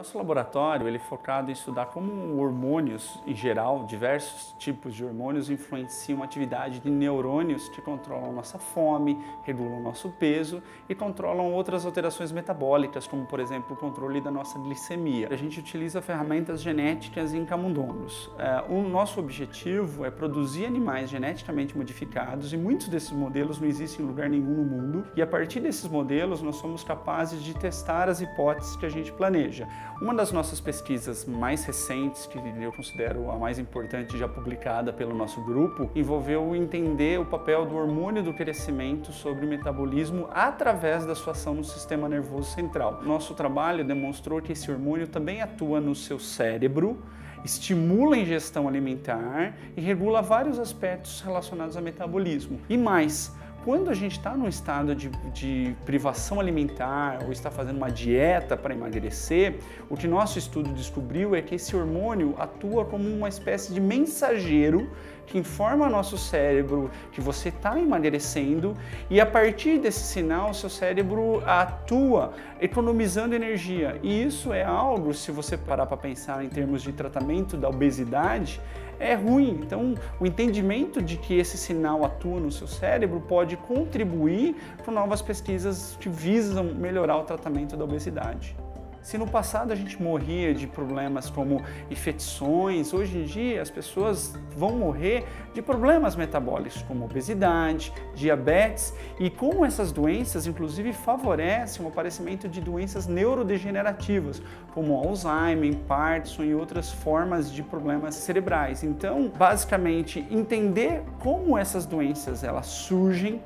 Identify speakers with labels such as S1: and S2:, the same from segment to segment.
S1: Nosso laboratório ele é focado em estudar como hormônios, em geral, diversos tipos de hormônios influenciam a atividade de neurônios que controlam nossa fome, regulam nosso peso e controlam outras alterações metabólicas, como por exemplo o controle da nossa glicemia. A gente utiliza ferramentas genéticas em camundongos. É, o nosso objetivo é produzir animais geneticamente modificados e muitos desses modelos não existem em lugar nenhum no mundo e a partir desses modelos nós somos capazes de testar as hipóteses que a gente planeja. Uma das nossas pesquisas mais recentes, que eu considero a mais importante já publicada pelo nosso grupo, envolveu entender o papel do hormônio do crescimento sobre o metabolismo através da sua ação no sistema nervoso central. Nosso trabalho demonstrou que esse hormônio também atua no seu cérebro, estimula a ingestão alimentar e regula vários aspectos relacionados ao metabolismo. E mais, quando a gente está num estado de, de, privação alimentar ou está fazendo uma dieta para emagrecer, o que nosso estudo descobriu é que esse hormônio atua como uma espécie de mensageiro que informa nosso cérebro que você está emagrecendo e a partir desse sinal seu cérebro atua economizando energia. E isso é algo, se você parar para pensar em termos de tratamento da obesidade, é ruim. Então, o entendimento de que esse sinal atua no seu cérebro pode contribuir para novas pesquisas que visam melhorar o tratamento da obesidade. Se no passado a gente morria de problemas como infecções, hoje em dia as pessoas vão morrer de problemas metabólicos como obesidade, diabetes e como essas doenças inclusive favorecem o aparecimento de doenças neurodegenerativas como Alzheimer, Parkinson e outras formas de problemas cerebrais. Então, basicamente, entender como essas doenças elas surgem,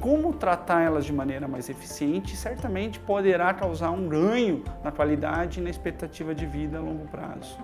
S1: como tratar elas de maneira mais eficiente certamente poderá causar um ganho na qualidade e na expectativa de vida a longo prazo.